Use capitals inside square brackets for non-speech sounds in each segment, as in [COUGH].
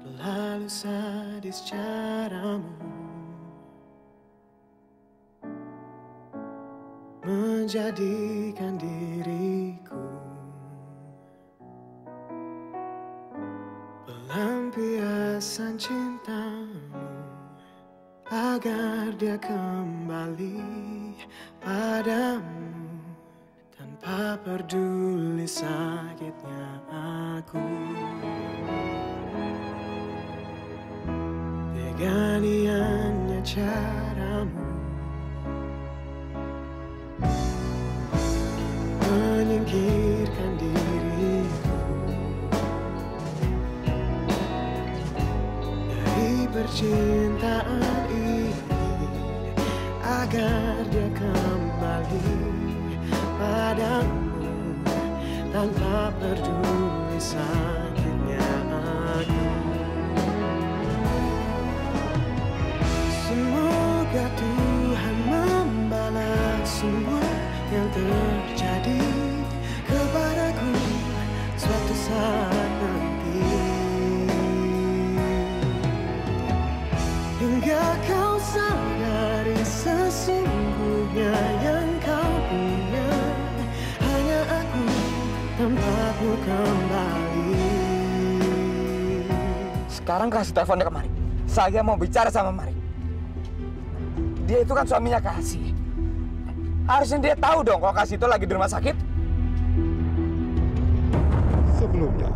Lalu sadis caramu. Menjadikan diriku Pelampiasan cintamu Agar dia kembali padamu. Tanpa peduli sakitnya aku Teganiannya caramu. Menyingkirkan diriku. Dari percintaan ini Agar dia kembali padamu Tanpa peduli sakitnya Semoga Tuhan membalas semua yang terjadi kepadaku suatu saat nanti Hingga kau sadari sesungguhnya yang kau punya Hanya aku tanpamu kembali Sekarang kasih telepon dia ke Mari. Saya mau bicara sama Mari. Dia itu kan suaminya Kasih. Harusnya dia tahu dong kalau Kasih itu lagi di rumah sakit. Sebelumnya,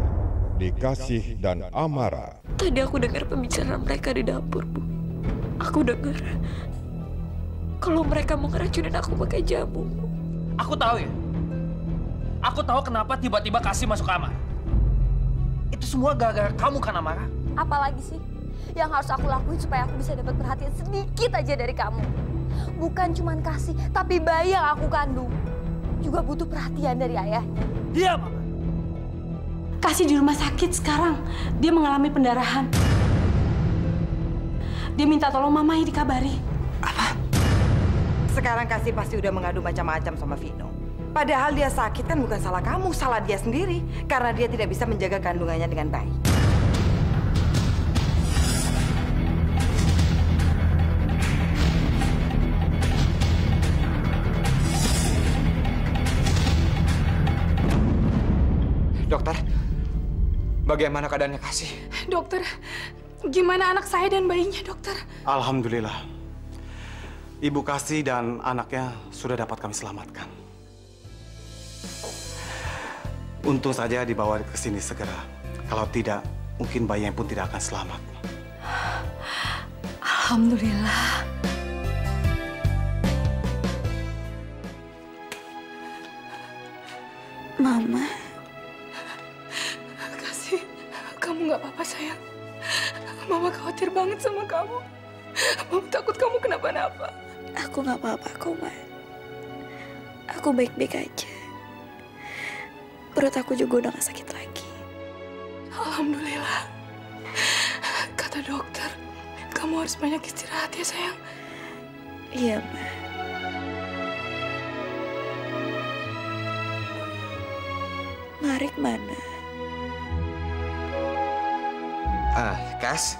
Dikasih dan Amara. Tadi aku dengar pembicaraan mereka di dapur, Bu. Aku dengar kalau mereka mau ngeracunin aku pakai jamu. Aku tahu ya. Aku tahu kenapa tiba-tiba kasih masuk kamar. Itu semua gara-gara kamu kan, Amara? Apalagi sih yang harus aku lakuin supaya aku bisa dapat perhatian sedikit aja dari kamu? Bukan cuma kasih, tapi bayi yang aku kandung juga butuh perhatian dari ayahnya. Diam, Mama. Kasih di rumah sakit sekarang. Dia mengalami pendarahan. Dia minta tolong mamanya dikabari. Sekarang Kasih pasti udah mengadu macam-macam sama Vino. Padahal dia sakit kan bukan salah kamu, salah dia sendiri. Karena dia tidak bisa menjaga kandungannya dengan baik. Dokter, bagaimana keadaannya Kasih? Dokter, gimana anak saya dan bayinya, dokter? Alhamdulillah. Ibu Kasih dan anaknya sudah dapat kami selamatkan. Untung saja dibawa ke sini segera. Kalau tidak, mungkin bayinya pun tidak akan selamat. Alhamdulillah. Mama, kamu nggak apa-apa sayang. Mama khawatir banget sama kamu. Mama takut kamu kenapa-napa. aku nggak apa-apa kok, Ma. Aku baik-baik aja. Perut aku juga udah gak sakit lagi. Alhamdulillah. Kata dokter, kamu harus banyak istirahat ya sayang. Iya, Ma. Marik mana? Ah, Kas.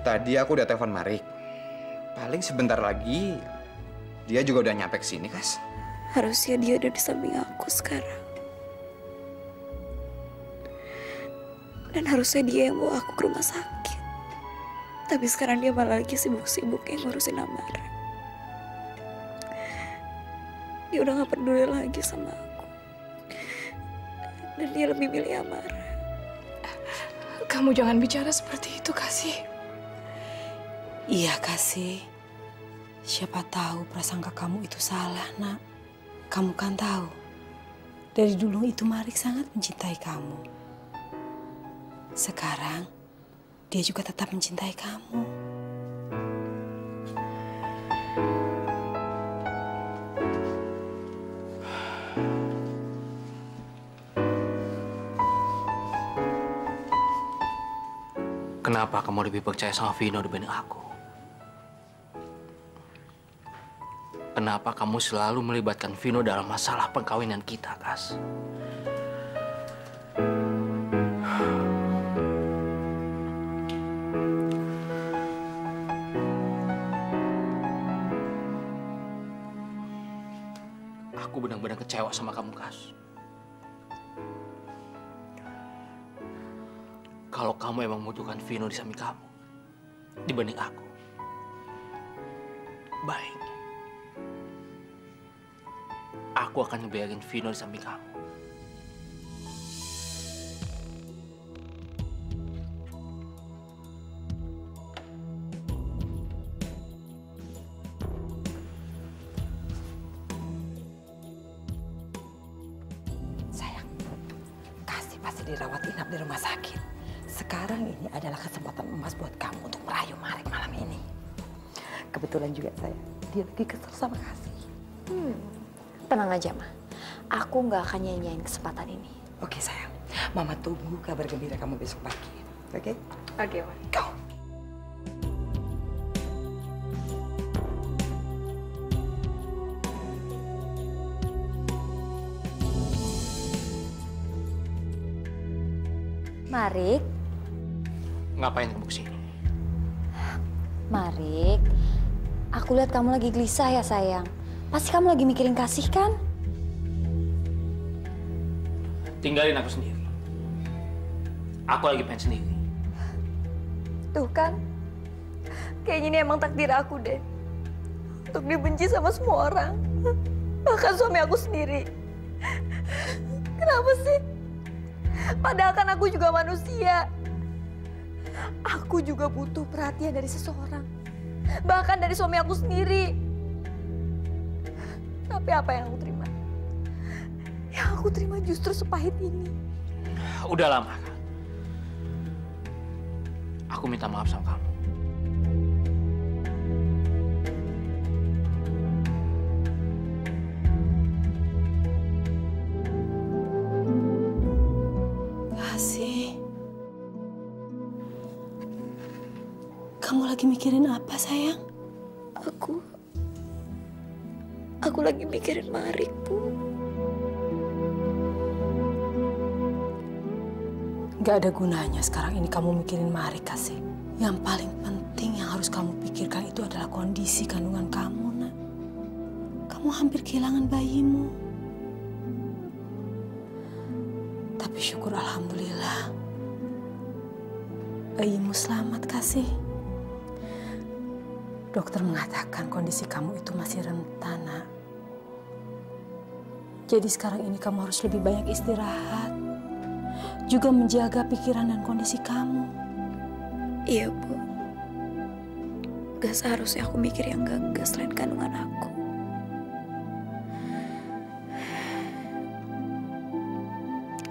Tadi aku udah telepon Marik. Paling sebentar lagi dia juga udah nyampe ke sini, Kas. Harusnya dia ada di samping aku sekarang. Dan harusnya dia yang bawa aku ke rumah sakit. Tapi sekarang dia malah lagi sibuk-sibuk yang ngurusin Amara. Dia udah gak peduli lagi sama aku. Dan dia lebih milih Amara. Kamu jangan bicara seperti itu, Kasih. Iya, Kasih. Siapa tahu prasangka kamu itu salah, nak. Kamu kan tahu, dari dulu itu Marik sangat mencintai kamu. Sekarang, dia juga tetap mencintai kamu. Kenapa kamu lebih percaya sama Vino dibanding aku? Kenapa kamu selalu melibatkan Vino dalam masalah perkawinan kita, Kas? Aku benar-benar kecewa sama kamu, Kas. Kamu emang membutuhkan Vino di samping kamu, dibanding aku, baik. Aku akan ngebiarin Vino di samping kamu. Sama kasih. Hmm, tenang aja, Ma. Aku nggak akan nyanyain kesempatan ini. Oke sayang, Mama tunggu kabar gembira kamu besok pagi. Oke? Oke, Ma. Go! Marik, Ngapain lihat kamu lagi gelisah ya sayang. Pasti kamu lagi mikirin kasih kan? Tinggalin aku sendiri. Aku lagi pengen sendiri. Tuh kan, kayaknya ini emang takdir aku deh. Untuk dibenci sama semua orang. Bahkan suami aku sendiri. Kenapa sih? Padahal kan aku juga manusia. Aku juga butuh perhatian dari seseorang. Bahkan dari suami aku sendiri. Tapi apa yang aku terima? Yang aku terima justru sepahit ini. Udah lama kan? Aku minta maaf sama kamu. Lagi mikirin apa, sayang? Aku... Aku lagi mikirin Marik, Bu. Gak ada gunanya sekarang ini kamu mikirin Mari, Kasih. Yang paling penting yang harus kamu pikirkan itu adalah kondisi kandungan kamu, nak. Kamu hampir kehilangan bayimu. Tapi syukur Alhamdulillah. Bayimu selamat, Kasih. Dokter mengatakan kondisi kamu itu masih rentan. Jadi sekarang ini kamu harus lebih banyak istirahat. Juga menjaga pikiran dan kondisi kamu. Iya, Bu. Gak seharusnya aku mikir yang gak-gak selain kandungan aku.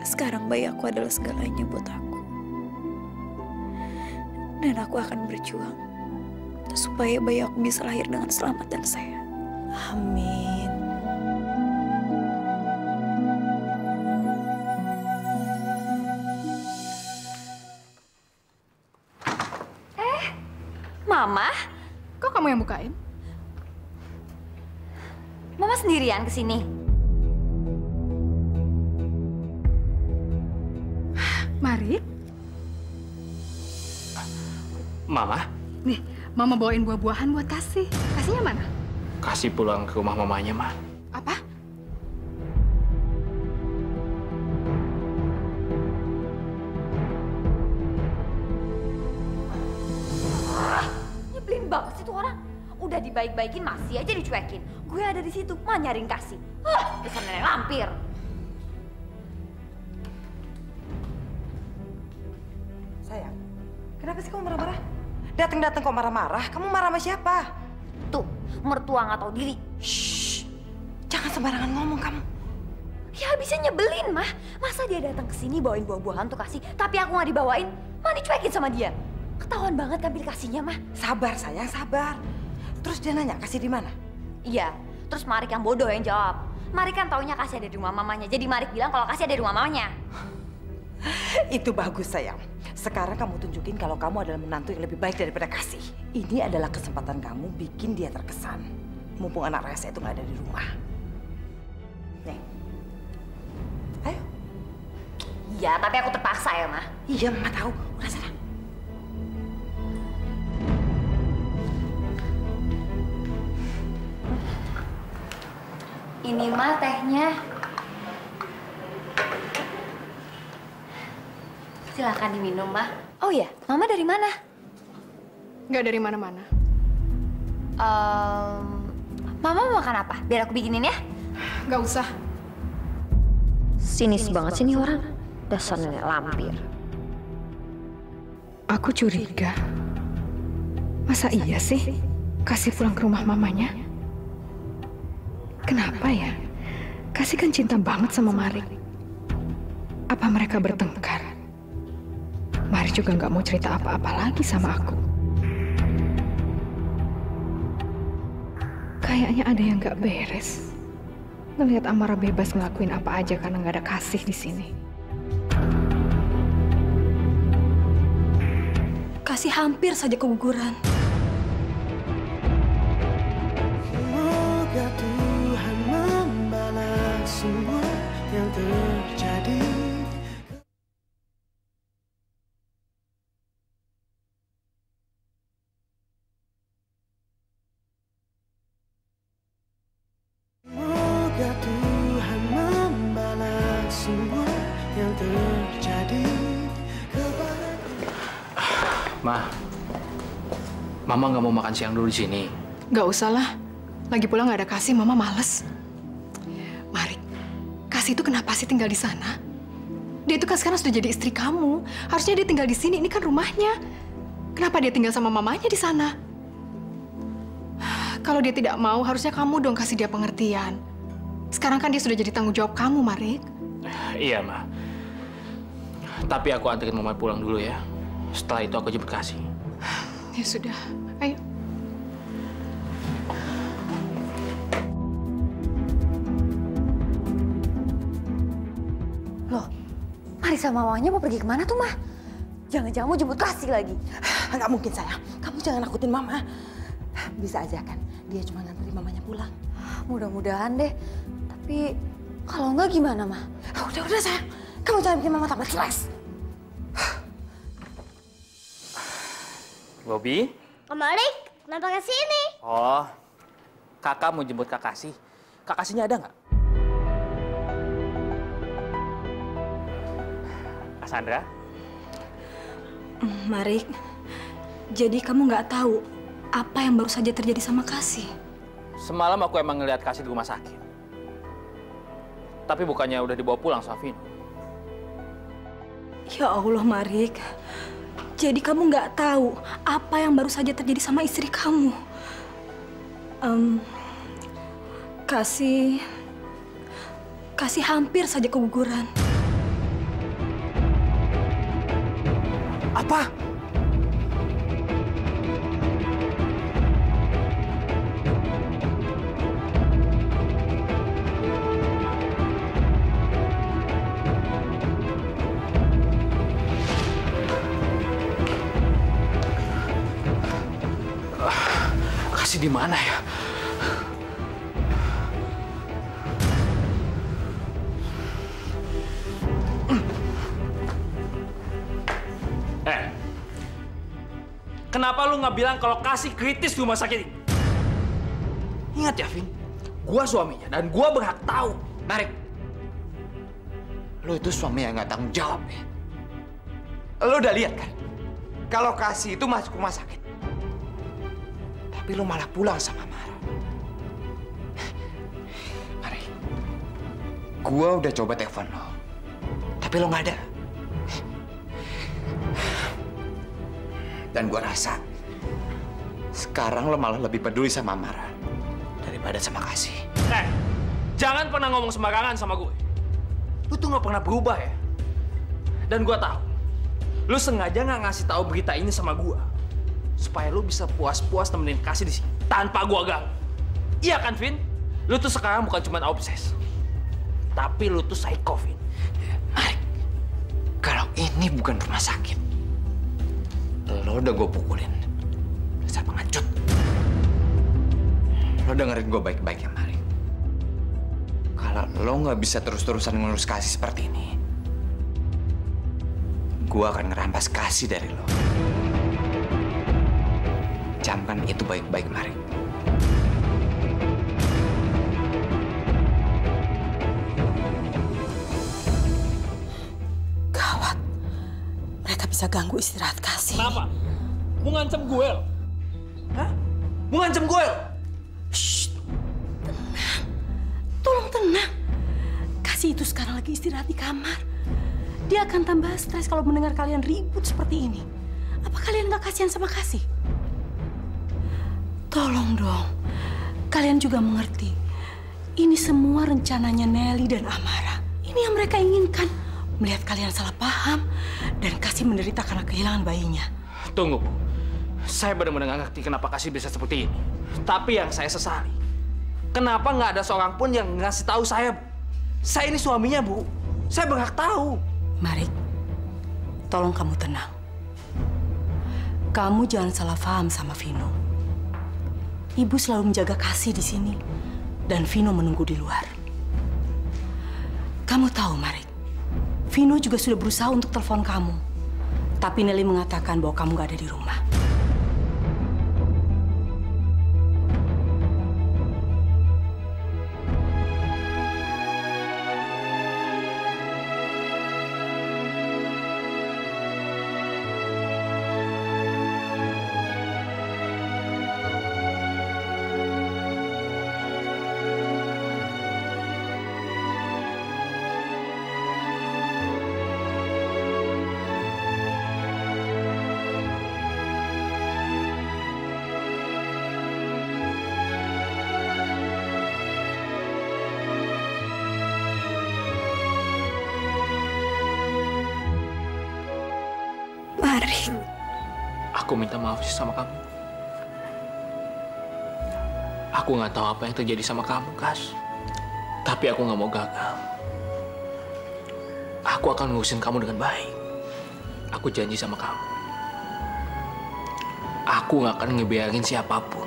Sekarang bayi aku adalah segalanya buat aku. Dan aku akan berjuang supaya bayi aku bisa lahir dengan selamat dan sehat. Amin. Mama? Kok kamu yang bukain? Mama sendirian ke sini. Mama bawain buah-buahan buat kasih. Kasihnya mana? kasih pulang ke rumah mamanya, Ma. Apa? Nyebelin banget sih tuh orang. Udah dibaik-baikin masih aja dicuekin. Gue ada di situ, mah nyariin kasih. Hah, dasar nenek lampir. Datang-datang kok marah-marah? Kamu marah sama siapa? Tuh, mertua nggak tahu diri. Shh, jangan sembarangan ngomong kamu. Ya bisa nyebelin mah. Masa dia datang ke sini bawain buah-buahan tuh kasih, tapi aku nggak dibawain, mah dicuekin sama dia. Ketahuan banget kan kasihnya mah. Sabar sayang, sabar. Terus dia nanya kasih di mana? Iya, terus Marik yang bodoh yang jawab. Marik kan taunya kasih ada di rumah mamanya, jadi Marik bilang kalau kasih ada di rumah mamanya. [LAUGHS] Itu bagus sayang. Sekarang kamu tunjukin kalau kamu adalah menantu yang lebih baik daripada kasih. Ini adalah kesempatan kamu bikin dia terkesan. Mumpung anak rasa itu nggak ada di rumah. Nih. Ayo. Iya, tapi aku terpaksa ya mah. Iya, mama tahu. Udah sana. Ini mah tehnya. Silakan diminum, Ma. Oh ya, Mama dari mana? Nggak dari mana-mana. Em, Mama mau makan apa? Biar aku bikinin ya. Nggak usah. Sinis banget sih nih orang. Dasar nenek lampir. Aku curiga. Masa iya sih kasih pulang ke rumah mamanya? Kenapa ya? Kasih kan cinta banget sama Mari. Apa mereka bertengkar? Mari juga nggak mau cerita apa-apa lagi sama aku. Kayaknya ada yang nggak beres. Ngelihat Amara bebas ngelakuin apa aja karena nggak ada kasih di sini. Kasih hampir saja keguguran. Semoga Tuhan membalas semua yang terjadi. Mama nggak mau makan siang dulu di sini. Gak usah lah. Lagi pula gak ada kasih, Mama males. Mari, kasih itu kenapa sih tinggal di sana? Dia itu kan sekarang sudah jadi istri kamu. Harusnya dia tinggal di sini, ini kan rumahnya. Kenapa dia tinggal sama mamanya di sana? Kalau dia tidak mau, harusnya kamu dong kasih dia pengertian. Sekarang kan dia sudah jadi tanggung jawab kamu, Marik. Iya, Ma. Tapi aku anterin Mama pulang dulu ya. Setelah itu aku jemput kasih. Ya sudah, ayo. Loh, Marisa sama mamanya mau pergi ke mana tuh, Mah? Jangan-jangan mau jemput kasih lagi. Nggak mungkin sayang. Kamu jangan nakutin mama. Bisa aja kan dia cuma nganterin mamanya pulang. Mudah-mudahan deh. Tapi kalau enggak gimana, Mah? Ah, Udah, udah sayang. Kamu jangan bikin mama tambah stres. Bobby? Om Malik, kenapa ke sini? Oh, kakak mau jemput Kak Kasih. Kak Kasihnya ada nggak? Cassandra? Marik, jadi kamu nggak tahu apa yang baru saja terjadi sama Kasih. Semalam aku emang ngeliat Kasih di rumah sakit. Tapi bukannya udah dibawa pulang sama Vino. Ya Allah, Marik. Jadi kamu nggak tahu apa yang baru saja terjadi sama istri kamu. Em, kasih, kasih hampir saja keguguran. Apa? Di mana ya? Eh, kenapa lu nggak bilang kalau kasih kritis di rumah sakit ini? Ingat ya, Vin, gua suaminya dan gua berhak tahu. Narik. Lo itu suami yang nggak tanggung jawab ya. Lo udah lihat kan? Kalau kasih itu masuk rumah sakit. Tapi lo malah pulang sama Mara. Mari. Gua udah coba telepon lo. Tapi lo nggak ada. Dan gua rasa sekarang lo malah lebih peduli sama Mara daripada sama kasih. Eh, jangan pernah ngomong sembarangan sama gue. Lu tuh nggak pernah berubah ya. Dan gue tahu, lu sengaja nggak ngasih tahu berita ini sama gue, supaya lu bisa puas-puas nemenin kasih di sini tanpa gue ganggu. Iya kan, Vin? Lu tuh sekarang bukan cuma obses, tapi lu tuh psycho, Vin. Kalau ini bukan rumah sakit, lo udah gue pukulin. Dasar pengecut. Lo dengerin gue baik-baik ya, Mari. Kalau lo nggak bisa terus-terusan ngurus kasih seperti ini, gue akan ngerampas kasih dari lo. Camkan itu baik-baik, Mari. Gawat. Mereka bisa ganggu istirahat kasih. Kenapa? Mau ngancam gue lo? Hah? Mau ngancam gue lo? Tolong tenang. Kasih itu sekarang lagi istirahat di kamar. Dia akan tambah stres kalau mendengar kalian ribut seperti ini. Apa kalian nggak kasihan sama Kasih? Tolong dong. Kalian juga mengerti. Ini semua rencananya Nelly dan Amara. Ini yang mereka inginkan. Melihat kalian salah paham dan Kasih menderita karena kehilangan bayinya. Tunggu, Bu. Saya benar-benar nggak ngerti kenapa kasih bisa seperti ini. Tapi yang saya sesali, kenapa nggak ada seorang pun yang ngasih tahu saya, Bu? Saya ini suaminya, Bu. Saya berhak tahu. Marik, tolong kamu tenang. Kamu jangan salah paham sama Vino. Ibu selalu menjaga kasih di sini, dan Vino menunggu di luar. Kamu tahu, Marik, Vino juga sudah berusaha untuk telepon kamu. Tapi Nelly mengatakan bahwa kamu gak ada di rumah. Aku sih sama kamu. Aku nggak tahu apa yang terjadi sama kamu, Kas. Tapi aku nggak mau gagal. Aku akan ngurusin kamu dengan baik. Aku janji sama kamu. Aku nggak akan ngebiarin siapa pun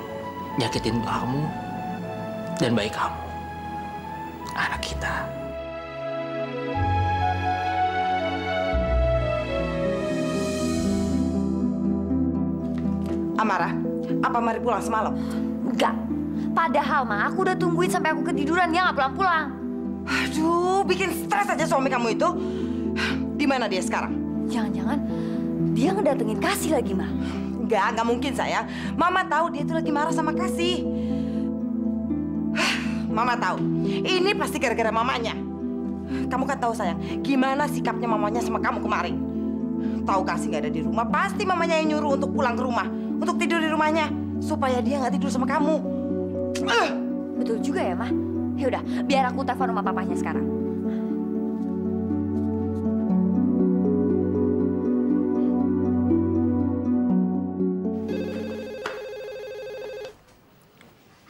nyakitin kamu dan baik kamu. Mari pulang semalam? Enggak. Padahal, Ma, aku udah tungguin sampai aku ketiduran. Dia nggak pulang-pulang. Aduh, bikin stres aja suami kamu itu. Di mana dia sekarang? Jangan-jangan dia ngedatengin Kasih lagi, Ma. Enggak, enggak mungkin sayang. Mama tahu dia itu lagi marah sama Kasih. Mama tahu. Ini pasti gara-gara mamanya. Kamu kan tahu sayang, gimana sikapnya mamanya sama kamu kemarin. Tahu Kasih nggak ada di rumah, pasti mamanya yang nyuruh untuk pulang ke rumah, untuk tidur di rumahnya, supaya dia nggak tidur sama kamu. Betul juga ya, Ma. Ya udah, biar aku telepon rumah papanya sekarang.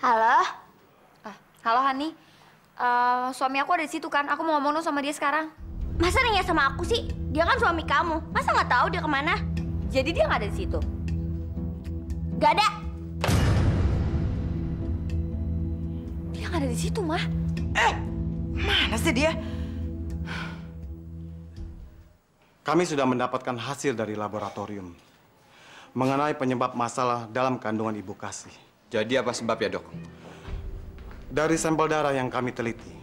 Halo? Ah, halo Hani. Eh, suami aku ada di situ kan. Aku mau ngomong dong sama dia sekarang. Masa nanya sama aku sih? Dia kan suami kamu. Masa nggak tahu dia ke mana? Jadi dia nggak ada di situ. Gak ada. Nggak ada di situ, mah. Eh, mana sih dia? Kami sudah mendapatkan hasil dari laboratorium mengenai penyebab masalah dalam kandungan ibu kasih. Jadi apa sebabnya, dok? Dari sampel darah yang kami teliti,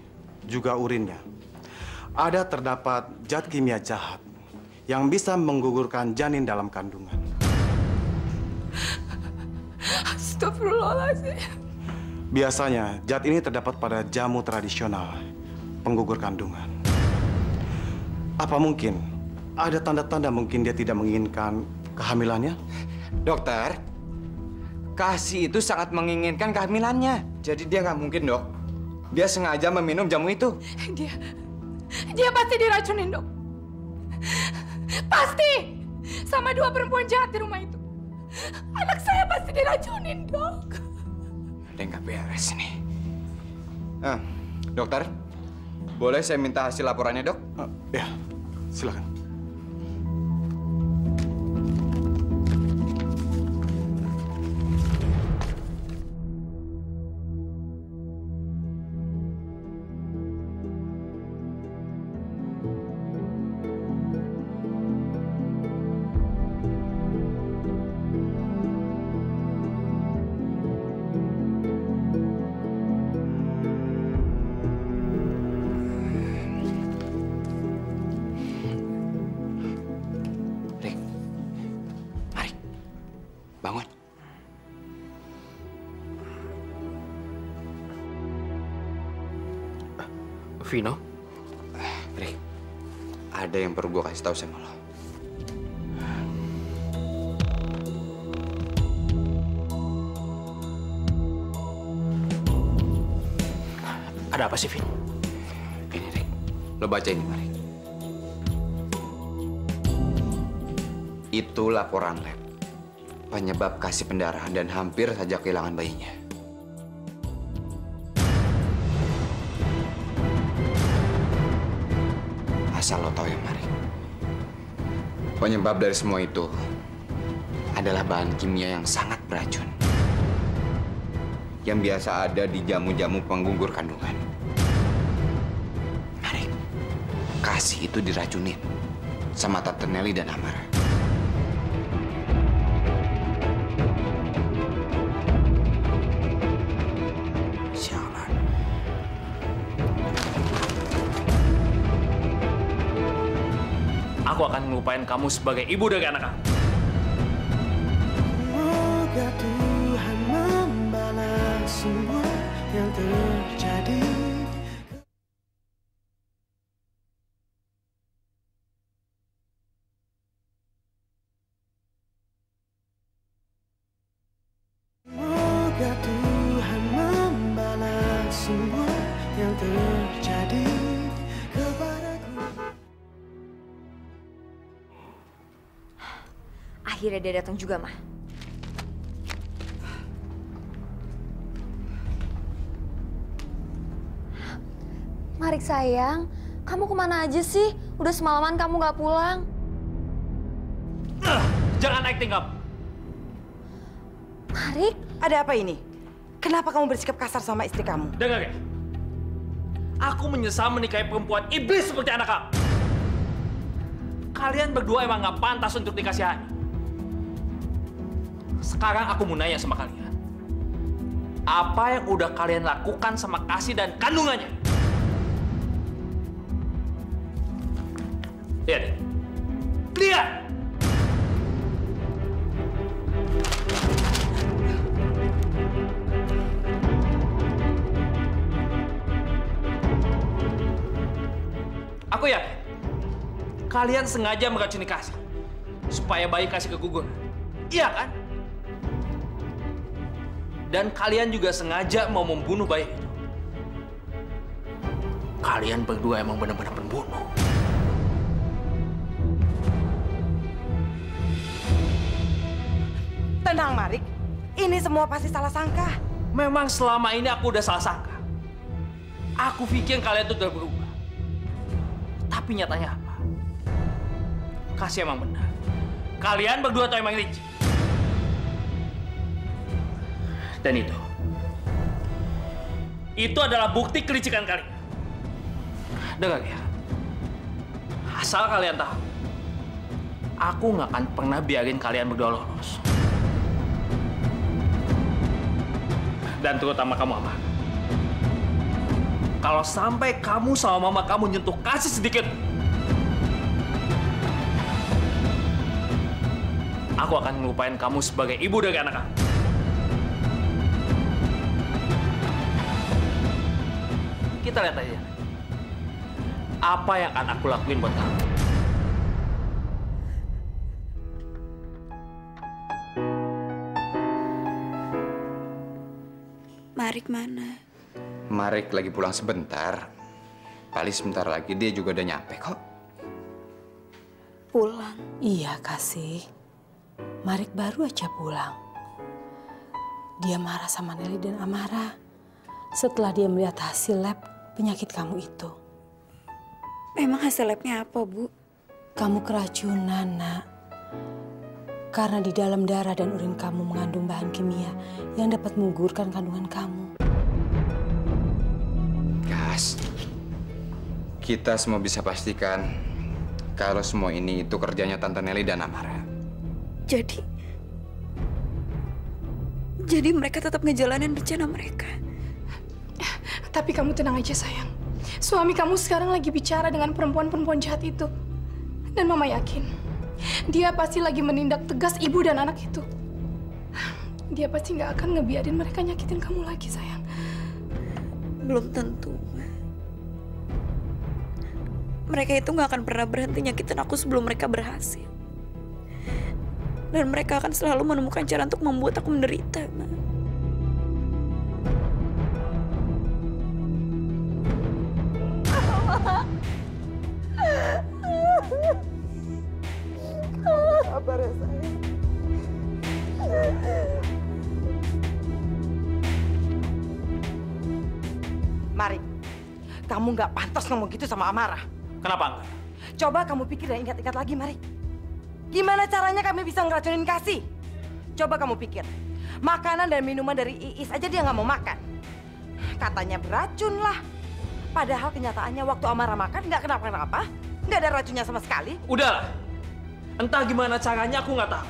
juga urinnya, ada terdapat zat kimia jahat yang bisa menggugurkan janin dalam kandungan. Astagfirullahaladzim. Biasanya, zat ini terdapat pada jamu tradisional penggugur kandungan. Apa mungkin ada tanda-tanda mungkin dia tidak menginginkan kehamilannya? Dokter, Kasih itu sangat menginginkan kehamilannya. Jadi dia nggak mungkin, dok. Dia sengaja meminum jamu itu. Dia, dia pasti diracunin dok. Pasti sama dua perempuan jahat di rumah itu. Anak saya pasti diracunin dok. Ada yang nggak beres nih. Ah, dokter, boleh saya minta hasil laporannya, dok? ya, silakan. Kasih tahu sama lo. Ada apa sih, Vin? Ini, Rick. Lo baca ini, mari. Itu laporan lab. Penyebab kasih pendarahan dan hampir saja kehilangan bayinya. Asal lo tahu ya, Mari. Penyebab dari semua itu adalah bahan kimia yang sangat beracun. Yang biasa ada di jamu-jamu penggugur kandungan. Mari, kasih itu diracunin sama Tante Nelly dan Amara. Aku akan melupain kamu sebagai ibu dari anak aku. Semoga Tuhan membalas semua yang terjadi. Akhirnya dia datang juga, mah. Marik sayang, kamu ke mana aja sih? Udah semalaman kamu gak pulang. Jangan acting kamu. Marik, Ada apa ini? Kenapa kamu bersikap kasar sama istri kamu? Dengar ya. Aku menyesal menikahi perempuan iblis seperti anak kamu. Kalian berdua emang gak pantas untuk dikasihani. Sekarang aku mau nanya sama kalian. Apa yang udah kalian lakukan sama kasih dan kandungannya? Lihat. ya. Lihat! Aku yakin kalian sengaja meracuni kasih supaya bayi kasih keguguran. Iya kan? Dan kalian juga sengaja mau membunuh bayi itu. Kalian berdua emang benar-benar pembunuh. Tenang, Marik. Ini semua pasti salah sangka. Memang selama ini aku udah salah sangka. Aku pikir kalian tuh udah berubah. Tapi nyatanya apa? Kasih emang benar. Kalian berdua tuh emang licik. Dan itu. Itu adalah bukti kelicikan kalian. Dengar ya. Asal kalian tahu. Aku nggak akan pernah biarin kalian berdua lolos. Dan terutama kamu, Amar. Kalau sampai kamu sama mama kamu nyentuh kasih sedikit, aku akan ngelupain kamu sebagai ibu dari anak aku. Kita lihat aja. Apa yang akan aku lakuin buat kamu? Marik mana? Marik lagi pulang sebentar. Paling sebentar lagi dia juga udah nyampe kok. Pulang? Iya, kasih. Marik baru aja pulang. Dia marah sama Nelly dan Amara setelah dia melihat hasil lab penyakit kamu itu. Memang hasil labnya apa, Bu? Kamu keracunan, nak. Karena di dalam darah dan urin kamu mengandung bahan kimia yang dapat menggugurkan kandungan kamu. Gas. Kita semua bisa pastikan kalau semua ini itu kerjanya Tante Nelly dan Amara. Jadi... Jadi mereka tetap ngejalanin rencana mereka. Tapi kamu tenang aja sayang. Suami kamu sekarang lagi bicara dengan perempuan-perempuan jahat itu. Dan mama yakin, dia pasti lagi menindak tegas ibu dan anak itu. Dia pasti nggak akan ngebiarin mereka nyakitin kamu lagi, sayang. Belum tentu. Mereka itu nggak akan pernah berhenti nyakitin aku sebelum mereka berhasil. Dan mereka akan selalu menemukan cara untuk membuat aku menderita. Sabar ya sayang. Mari, kamu nggak pantas ngomong gitu sama Amara. Kenapa enggak? Coba kamu pikir dan ingat-ingat lagi, Mari. Gimana caranya kami bisa ngeracunin kasih? Coba kamu pikir. Makanan dan minuman dari Iis aja dia nggak mau makan. Katanya beracun lah. Padahal kenyataannya waktu Amara makan nggak kenapa-kenapa. Nggak ada racunnya sama sekali. Udahlah. Entah gimana caranya aku nggak tahu.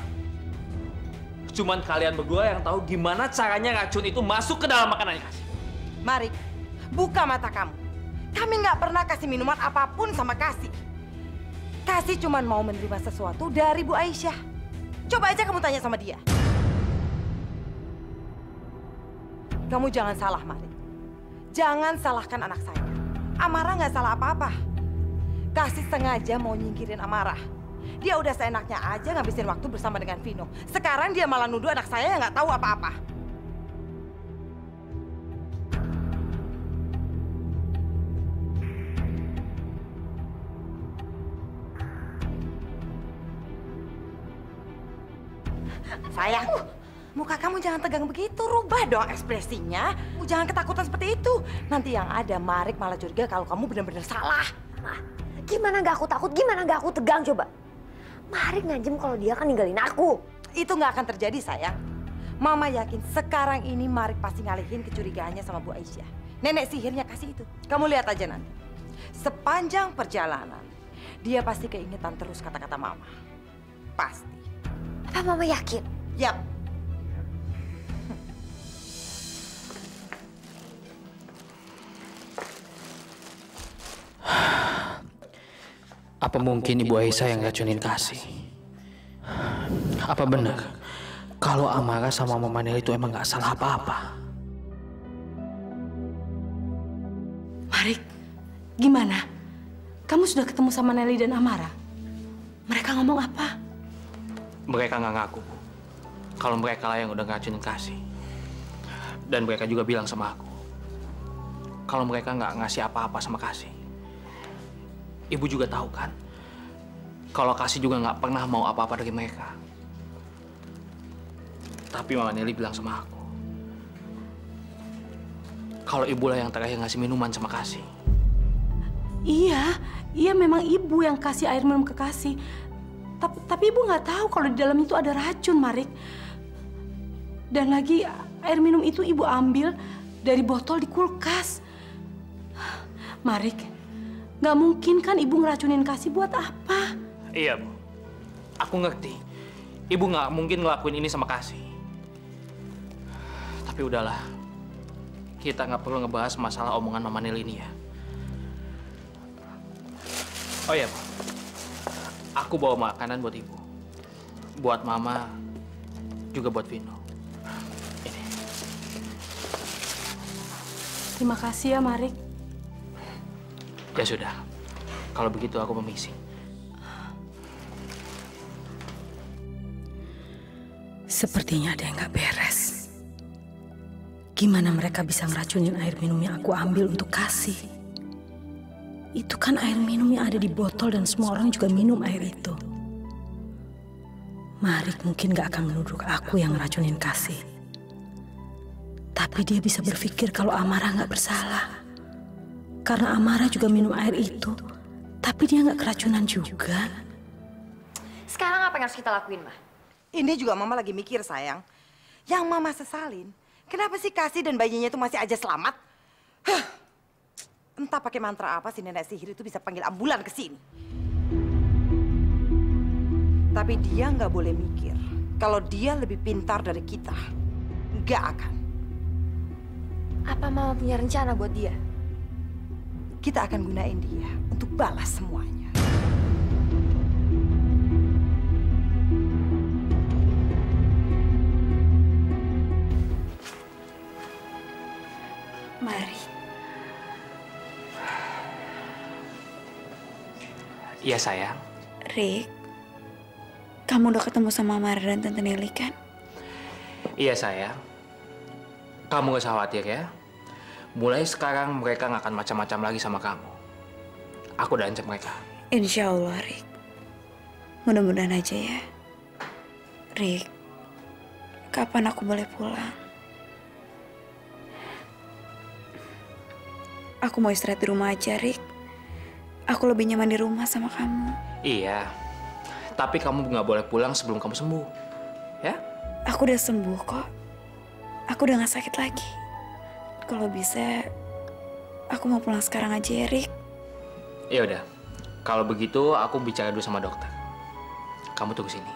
Cuman kalian berdua yang tahu gimana caranya racun itu masuk ke dalam makanannya kasih. Mari, buka mata kamu. Kami nggak pernah kasih minuman apa pun sama Kasih. Kasih cuman mau menerima sesuatu dari Bu Aisyah. Coba aja kamu tanya sama dia. Kamu jangan salah, Mari. Jangan salahkan anak saya. Amara nggak salah apa-apa. Kasih sengaja mau nyingkirin Amara. Dia udah seenaknya aja ngabisin waktu bersama dengan Vino. Sekarang dia malah nuduh anak saya yang nggak tahu apa-apa. Sayang, muka kamu jangan tegang begitu. Rubah dong ekspresinya. Jangan ketakutan seperti itu. Nanti yang ada Marik malah curiga kalau kamu benar-benar salah. Gimana nggak aku takut? Gimana nggak aku tegang coba? Marik ngajem kalau dia akan ninggalin aku. Itu nggak akan terjadi, sayang. Mama yakin sekarang ini Marik pasti ngalihin kecurigaannya sama Bu Aisyah. Nenek sihirnya kasih itu. Kamu lihat aja nanti. Sepanjang perjalanan, dia pasti keingetan terus kata-kata Mama. Pasti. Apa mama yakin? Yap. Apa mungkin Ibu Aisyah yang racunin kasih? Apa benar kalau Amara sama Mama Nel itu emang nggak salah apa-apa? Marik, gimana? Kamu sudah ketemu sama Nelly dan Amara? Mereka ngomong apa? Mereka nggak ngaku Bu. kalau mereka lah yang udah ngeracunin kasih. Dan mereka juga bilang sama aku kalau mereka nggak ngasih apa-apa sama kasih. Ibu juga tahu kan kalau kasih juga nggak pernah mau apa-apa dari mereka. Tapi Mama Nelly bilang sama aku kalau ibu lah yang terakhir ngasih minuman sama kasih. Iya, iya memang ibu yang kasih air minum ke kasih. Tapi, tapi ibu nggak tahu kalau di dalam itu ada racun, Marik. Dan lagi air minum itu ibu ambil dari botol di kulkas. Marik, nggak mungkin kan ibu ngeracunin kasih buat apa? Iya, Bu. Aku ngerti. Ibu nggak mungkin ngelakuin ini sama kasih. Tapi udahlah. Kita nggak perlu ngebahas masalah omongan Mama Nel ini ya. Oh iya, Bu. Aku bawa makanan buat Ibu. Buat Mama, juga buat Vino. Terima kasih ya, Marik. Ya sudah. Kalau begitu aku permisi. Sepertinya ada yang nggak beres. Gimana mereka bisa ngeracunin air minum yang aku ambil untuk kasih? Itu kan air minum yang ada di botol dan semua orang juga minum air itu. Marik mungkin gak akan menuduh aku yang ngeracunin kasih. Tapi dia bisa berpikir kalau Amara gak bersalah. Karena Amara juga minum air itu. Tapi dia gak keracunan juga. Sekarang apa yang harus kita lakuin, Ma? Ini juga Mama lagi mikir, sayang. Yang Mama sesalin, kenapa sih Kasih dan bayinya itu masih aja selamat? Huh. Entah pakai mantra apa si nenek sihir itu bisa panggil ambulan ke sini. Tapi dia nggak boleh mikir kalau dia lebih pintar dari kita. Nggak akan. Apa Mama punya rencana buat dia? Kita akan gunain dia untuk balas semuanya. Mari. Iya, sayang. Rick, kamu udah ketemu sama Mara dan Tante Nelly, kan? Iya, sayang. Kamu gak usah khawatir, ya. Mulai sekarang mereka nggak akan macam-macam lagi sama kamu. Aku udah ancam mereka. Insya Allah, Rick. Mudah-mudahan aja ya. Rick, kapan aku boleh pulang? Aku mau istirahat di rumah aja, Rick. Aku lebih nyaman di rumah sama kamu. Iya. Tapi kamu nggak boleh pulang sebelum kamu sembuh. Ya? Aku udah sembuh kok. Aku udah gak sakit lagi. Kalau bisa, aku mau pulang sekarang aja ya, Rick. Ya udah. Kalau begitu aku bicara dulu sama dokter. Kamu tunggu sini.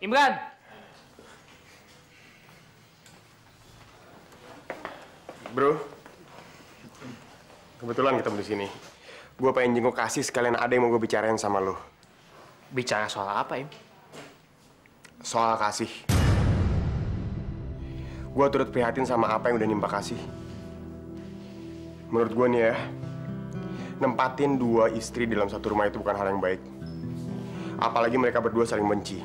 Imran. Bro, kebetulan ketemu di sini. Gue pengen jenguk kasih sekalian ada yang mau gue bicarain sama lo. Bicara soal apa, Im? Soal kasih. Gue turut prihatin sama apa yang udah nimpa kasih. Menurut gue nih ya, nempatin dua istri dalam satu rumah itu bukan hal yang baik. Apalagi mereka berdua saling benci.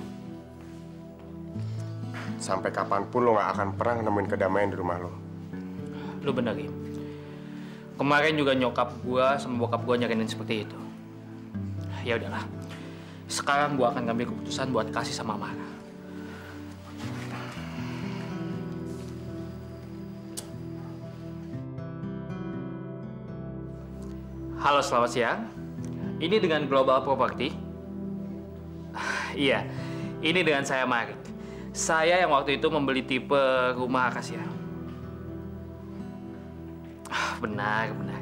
Sampai kapan pun lo gak akan pernah nemuin kedamaian di rumah lo. Lu bener, Im. Kemarin juga nyokap gua sama bokap gua nyaranin seperti itu. Ya udahlah. Sekarang gua akan ngambil keputusan buat kasih sama Mara. Halo, selamat siang. Ini dengan Global Property. Iya, ini dengan saya Marik. Saya yang waktu itu membeli tipe rumah Akasia. Benar, benar.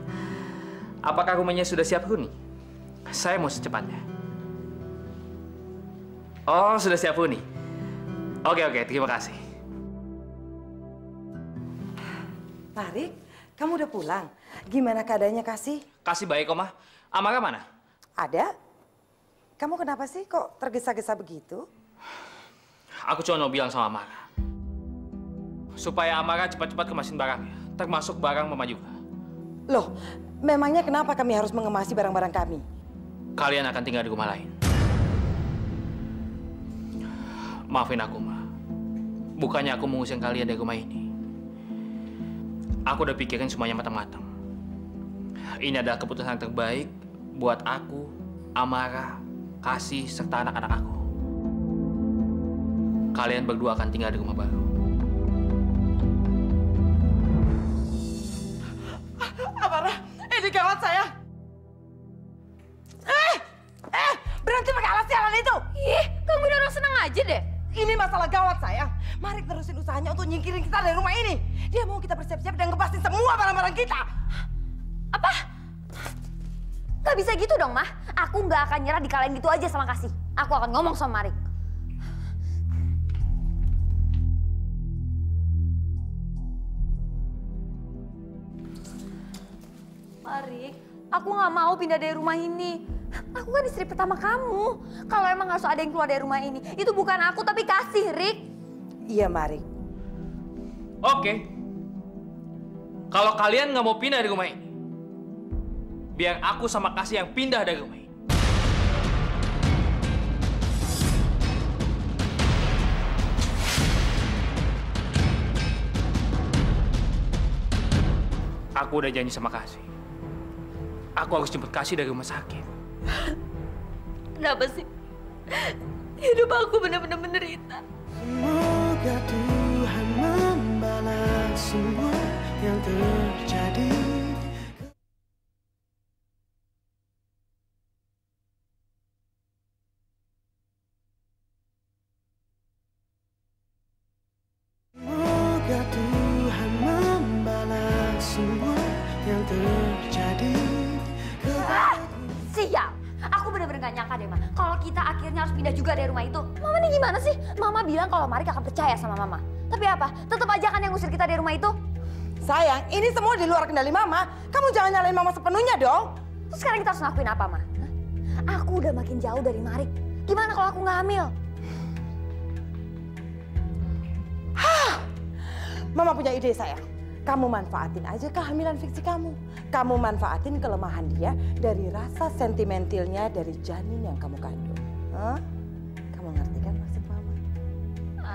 Apakah rumahnya sudah siap huni? Saya mau secepatnya. Oh, sudah siap huni. Oke, oke, terima kasih. Tarik, kamu udah pulang. Gimana keadaannya kasih? Kasih baik, Oma. Amara mana? Ada? Kamu kenapa sih kok tergesa-gesa begitu? Aku cuma mau bilang sama Amara. Supaya Amara cepat-cepat kemasin barangnya. Termasuk barang Mama juga. Loh, memangnya kenapa kami harus mengemasi barang-barang kami? Kalian akan tinggal di rumah lain. Maafin aku, Ma. Bukannya aku mengusir kalian dari rumah ini. Aku udah pikirin semuanya matang-matang. Ini adalah keputusan terbaik buat aku, Amara, Kasih, serta anak-anak aku. Kalian berdua akan tinggal di rumah baru. Amara, ini gawat saya. Eh, eh, berhenti pakai alas sialan itu. Ih, kamu ini orang senang aja deh. Ini masalah gawat sayang. Mari terusin usahanya untuk nyingkirin kita dari rumah ini. Dia mau kita bersiap-siap dan ngepasin semua barang-barang kita. Apa? Gak bisa gitu dong, Mah. Aku nggak akan nyerah dikalahin gitu aja sama Kasih. Aku akan ngomong sama Marik. Aku nggak mau pindah dari rumah ini. Aku kan istri pertama kamu. Kalau emang harus ada yang keluar dari rumah ini, itu bukan aku tapi Kasih, Rik. Iya, Mari. Oke. Kalau kalian nggak mau pindah dari rumah ini, biar aku sama Kasih yang pindah dari rumah ini. Aku udah janji sama Kasih. Aku harus jemput Kasih dari rumah sakit. Kenapa sih? Hidup aku benar-benar menderita. Semoga Tuhan membalas semua yang terjadi. Kalau Marik akan percaya sama Mama. Tapi apa? Tetap aja kan yang ngusir kita dari rumah itu? Sayang, ini semua di luar kendali Mama. Kamu jangan nyalain Mama sepenuhnya dong. Terus sekarang kita harus ngakuin apa, Ma? Hah? Aku udah makin jauh dari Marik. Gimana kalau aku nggak hamil? Mama punya ide sayang. Kamu manfaatin aja kehamilan fiksi kamu. Kamu manfaatin kelemahan dia dari rasa sentimentalnya dari janin yang kamu kandung. Hah? Kamu ngerti kan maksud mama?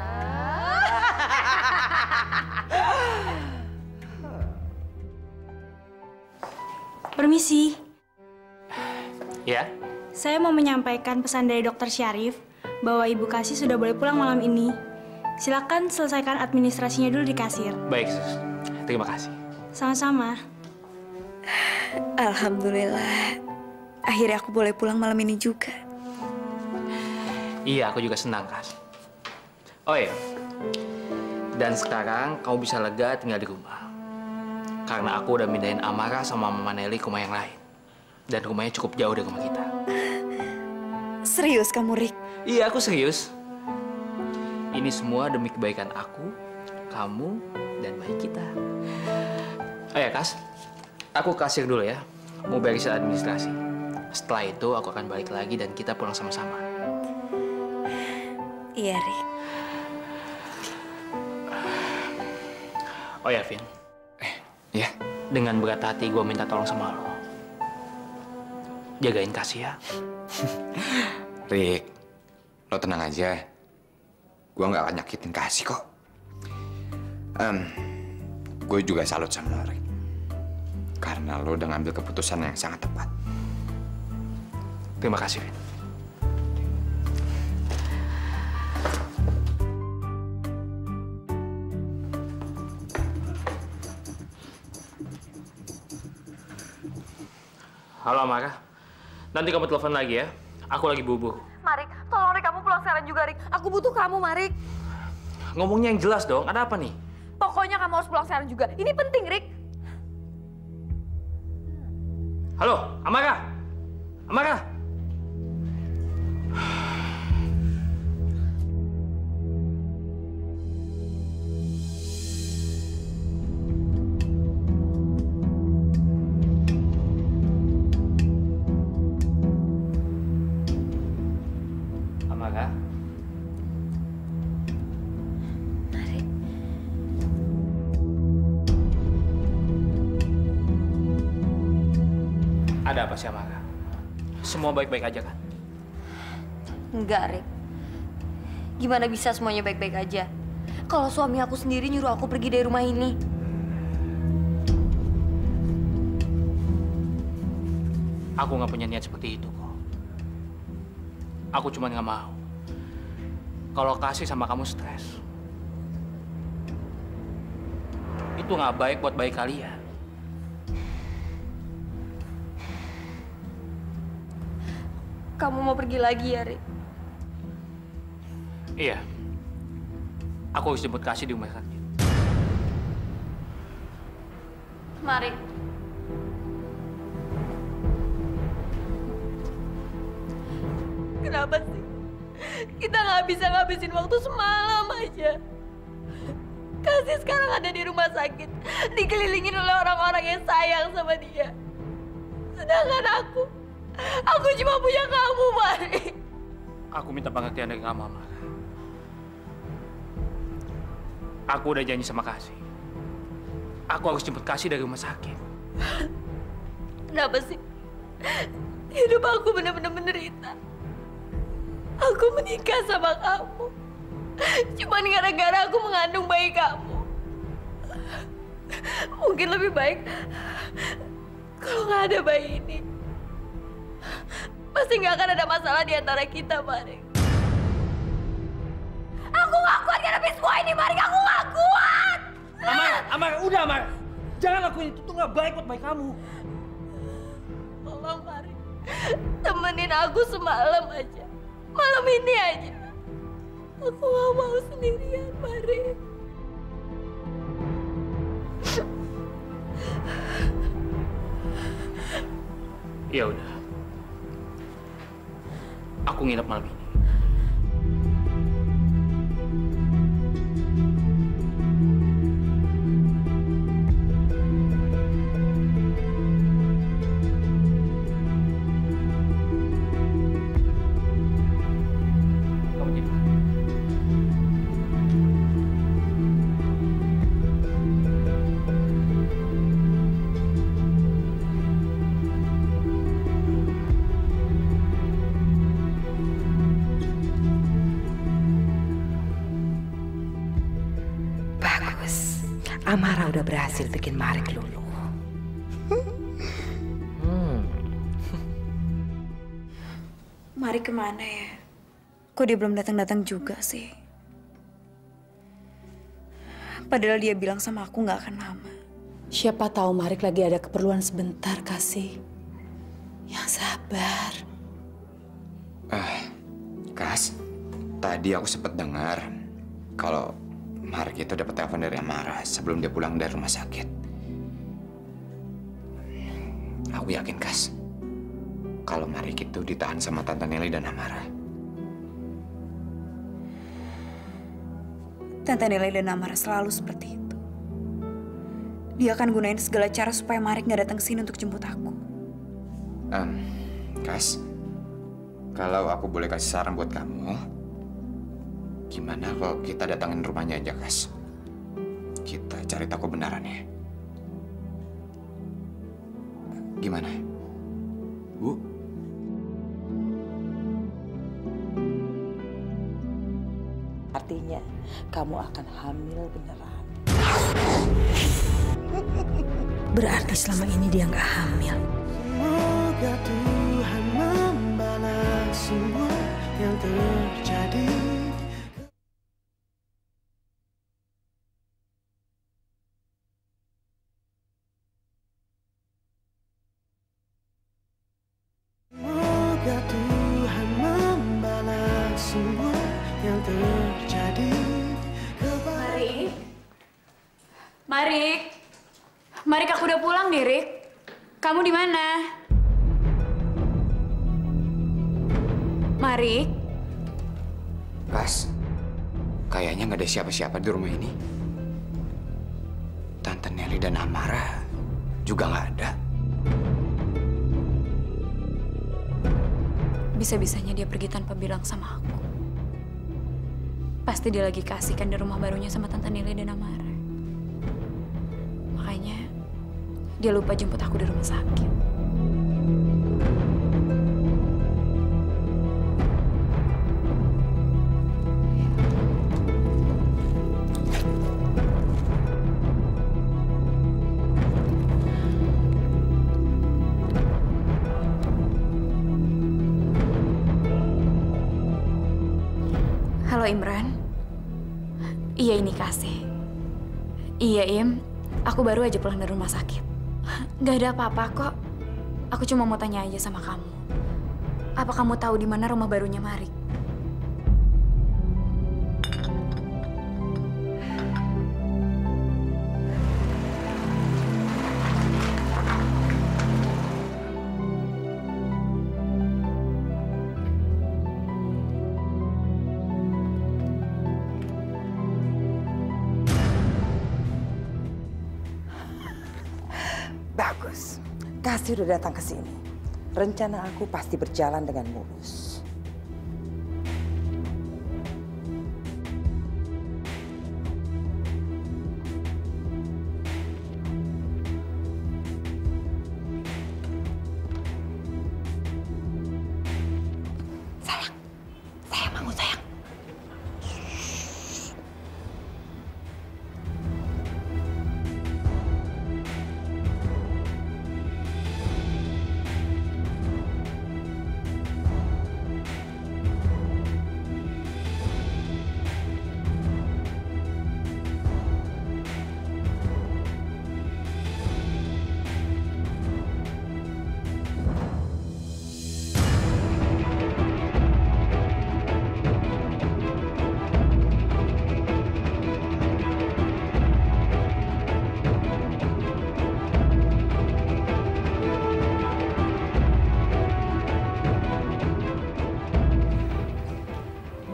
[LAUGHS] Permisi, Ya? saya mau menyampaikan pesan dari Dokter Syarif bahwa Ibu Kasih sudah boleh pulang malam ini. Silakan selesaikan administrasinya dulu di kasir. Baik, sus. Terima kasih. Sama-sama. Alhamdulillah. Akhirnya aku boleh pulang malam ini juga. Iya, aku juga senang, Kas. Oh iya. Dan sekarang kamu bisa lega tinggal di rumah. Karena aku udah mindahin Amara sama Mama Nelly ke rumah yang lain. Dan rumahnya cukup jauh dari rumah kita. Serius kamu, Rick? Iya, aku serius. Ini semua demi kebaikan aku, kamu, dan baik kita. Oh ya, Kas. Aku kasir dulu ya. Mau beresin administrasi. Setelah itu aku akan balik lagi dan kita pulang sama-sama. Iya, Rick. Oh ya, Vin. Eh, ya. Dengan berat hati gue minta tolong sama lo. Jagain kasih ya. [LAUGHS] Rick, lo tenang aja. Gue nggak akan nyakitin kasih kok. Em, gue juga salut sama lo, Rick. Karena lo udah ngambil keputusan yang sangat tepat. Terima kasih, Vin. Halo, Amara. Nanti kamu telepon lagi ya. Aku lagi bubuk. Marik, tolong Rik kamu pulang sekarang juga Rik. Aku butuh kamu Marik. Ngomongnya yang jelas dong. Ada apa nih? Pokoknya kamu harus pulang sekarang juga. Ini penting Rik. Halo. Amara. Amara. Semua baik-baik aja kan? Enggak Rik. Gimana bisa semuanya baik-baik aja? Kalau suami aku sendiri nyuruh aku pergi dari rumah ini. Aku nggak punya niat seperti itu kok. Aku cuma nggak mau. Kalau kasih sama kamu stres. Itu nggak baik buat baik kalian. Kamu mau pergi lagi ya Rik? Iya. Aku harus jemput kasih di rumah sakit. Mari. Kenapa sih? Kita nggak bisa ngabisin waktu semalam aja. Kasih sekarang ada di rumah sakit, dikelilingin oleh orang-orang yang sayang sama dia. Sedangkan aku, aku cuma punya kamu, Mari. Aku minta pengertian dari kamu, Amara. Aku udah janji sama Kasih. Aku harus jemput Kasih dari rumah sakit. Kenapa sih? Hidup aku benar-benar menderita. Aku menikah sama kamu. Cuman gara-gara aku mengandung bayi kamu. Mungkin lebih baik kalau nggak ada bayi ini. Pasti nggak akan ada masalah di antara kita, Mari. Aku nggak kuat ngadepin semua ini, Mari. Aku nggak kuat. Amar, Amar, udah Amar. Jangan lakuin itu, itu nggak baik buat baik kamu. Tolong, Mari. Temenin aku semalam aja. Malam ini aja. Aku nggak mau sendirian, Mari. Ya udah. Aku nginep malam ini. Amara udah berhasil bikin Marik lulu. Mari ke mana ya? Kok dia belum datang-datang juga sih? Padahal dia bilang sama aku nggak akan lama. Siapa tahu Marik lagi ada keperluan sebentar, kasih. Yang sabar. Ah, Kas, tadi aku sempat dengar kalau Mark itu dapat telepon dari Amara sebelum dia pulang dari rumah sakit. Aku yakin, Kas, kalau Marik itu ditahan sama Tante Nelly dan Amara. Tante Nilai dan Amara selalu seperti itu. Dia akan gunain segala cara supaya Marik nggak datang ke sini untuk jemput aku. Em, Kas, kalau aku boleh kasih saran buat kamu, gimana kalau kita datangin rumahnya aja, Kas? Kita cari tahu kebenarannya. Gimana? Bu? Artinya kamu akan hamil beneran. Berarti selama ini dia nggak hamil. Semoga Tuhan membalas semua yang terjadi. Di rumah ini. Tante Nelly dan Amara juga nggak ada. Bisa-bisanya dia pergi tanpa bilang sama aku. Pasti dia lagi kasihkan di rumah barunya sama Tante Nili dan Amara. Makanya dia lupa jemput aku di rumah sakit. Aku baru aja pulang dari rumah sakit. [LAUGHS] Gak ada apa-apa kok. Aku cuma mau tanya aja sama kamu. Apa kamu tahu di mana rumah barunya Marik? Kasih udah datang ke sini. Rencana aku pasti berjalan dengan mulus.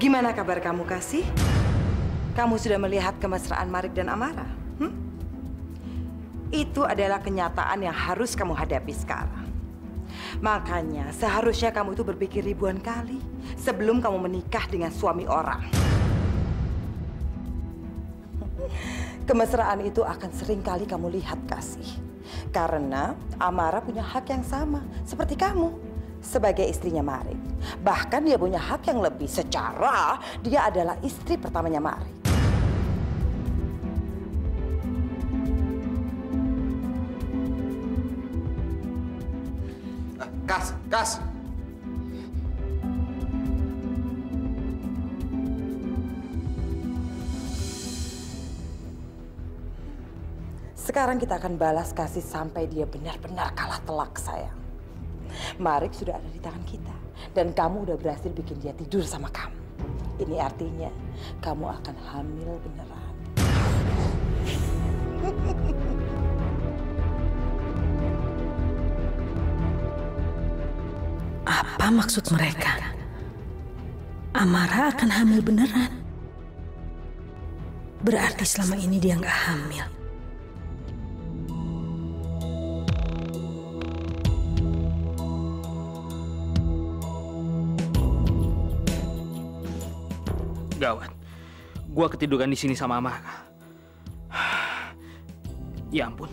Gimana kabar kamu, Kasih? Kamu sudah melihat kemesraan Marik dan Amara? hmm? Itu adalah kenyataan yang harus kamu hadapi sekarang. Makanya seharusnya kamu itu berpikir ribuan kali sebelum kamu menikah dengan suami orang. Kemesraan itu akan sering kali kamu lihat, Kasih. Karena Amara punya hak yang sama seperti kamu sebagai istrinya Marik. Bahkan dia punya hak yang lebih secara dia adalah istri pertamanya Mari. Ah, kas, kas. Sekarang kita akan balas kasih sampai dia benar-benar kalah telak, sayang. Marik sudah ada di tangan kita. Dan kamu udah berhasil bikin dia tidur sama kamu. Ini artinya kamu akan hamil beneran. Apa maksud mereka? Amara akan hamil beneran. Berarti selama ini dia nggak hamil. Gawat. Gua ketiduran di sini sama Amara. [SIGHS] Ya ampun.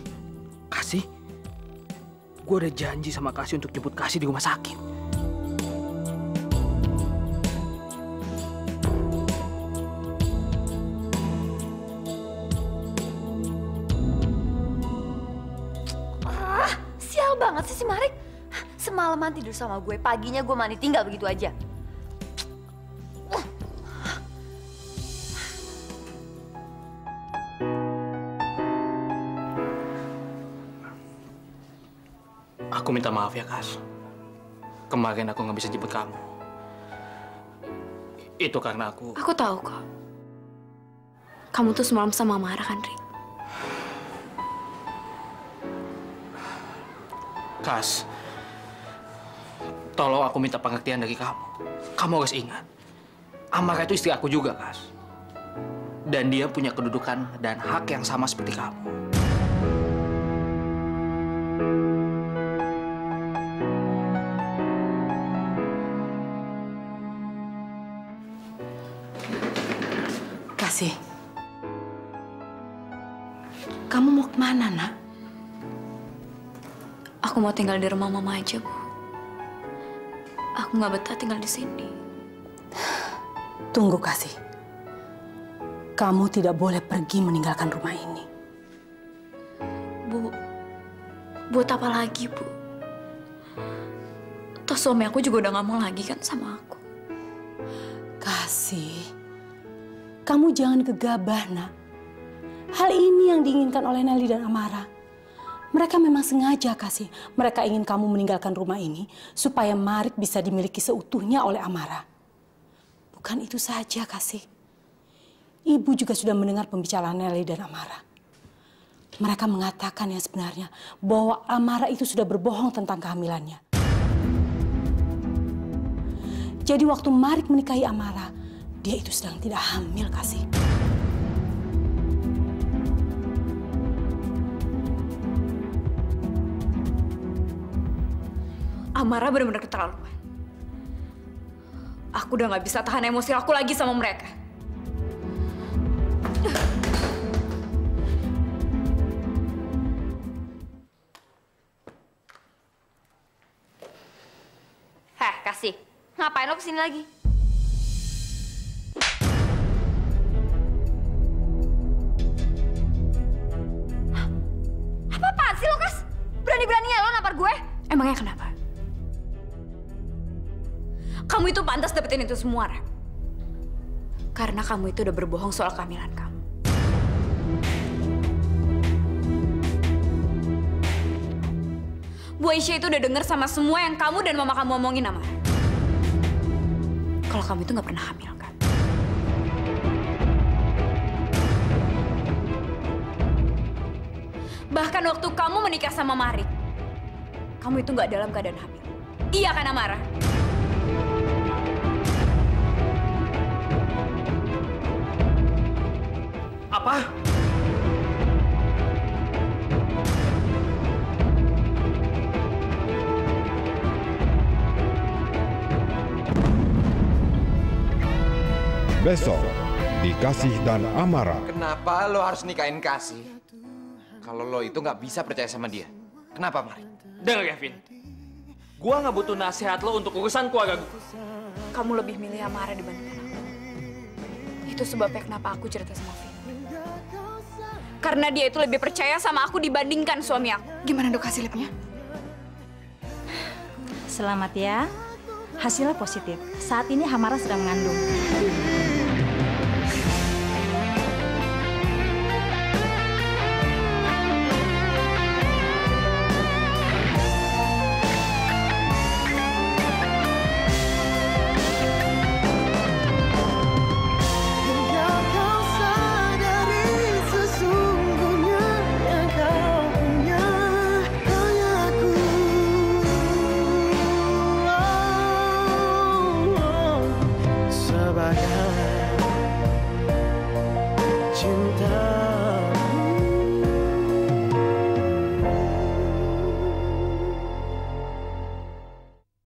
Kasih. Gua udah janji sama Kasih untuk jemput Kasih di rumah sakit. Ah, banget sih si Marik. Semalaman tidur sama gue, paginya gue mandi tinggal begitu aja. Aku minta maaf ya, Kas. Kemarin aku nggak bisa jemput kamu. Itu karena aku... Aku tahu kok. Kamu tuh semalam sama Mara kan, Rik? Kas, tolong aku minta pengertian dari kamu. Kamu harus ingat, Amara itu istri aku juga, Kas. Dan dia punya kedudukan dan hak yang sama seperti kamu. Kamu mau ke mana, nak? Aku mau tinggal di rumah mama aja, Bu. Aku nggak betah tinggal di sini. Tunggu, Kasih. Kamu tidak boleh pergi meninggalkan rumah ini. Bu, buat apa lagi, Bu? Toh suami aku juga udah nggak mau lagi kan sama aku. Kasih, kamu jangan gegabah, nak. Hal ini yang diinginkan oleh Nelly dan Amara. Mereka memang sengaja kasih. Mereka ingin kamu meninggalkan rumah ini supaya Marik bisa dimiliki seutuhnya oleh Amara. Bukan itu saja kasih. Ibu juga sudah mendengar pembicaraan Nelly dan Amara. Mereka mengatakan yang sebenarnya bahwa Amara itu sudah berbohong tentang kehamilannya. Jadi waktu Marik menikahi Amara, dia itu sedang tidak hamil kasih. Amara benar-benar keterlaluan. Aku udah nggak bisa tahan emosi aku lagi sama mereka. Heh, kasih. Ngapain lo ke sini lagi? Apa-apaan sih lo, Kas? Berani-beraninya lo nampar gue? Emangnya kenapa? Kamu itu pantas dapetin itu semua, Rep. Karena kamu itu udah berbohong soal kehamilan kamu. Bu Aisyah itu udah denger sama semua yang kamu dan mama kamu omongin, Amar. Kalau kamu itu nggak pernah hamil, kan? Bahkan waktu kamu menikah sama Marik, kamu itu nggak dalam keadaan hamil. Iya kan, Amara? Besok, Dikasih dan Amara. Kenapa lo harus nikahin Kasih? Kalau lo itu nggak bisa percaya sama dia. Kenapa, Mari? Dengar, Kevin. Gua nggak butuh nasihat lo untuk urusan keluarga gue. Kamu lebih milih Amara dibandingkan aku. Itu sebabnya kenapa aku cerita sama Vin. Karena dia itu lebih percaya sama aku dibandingkan suami aku. Gimana dok hasilnya? Selamat ya. Hasilnya positif. Saat ini Hamara sedang mengandung.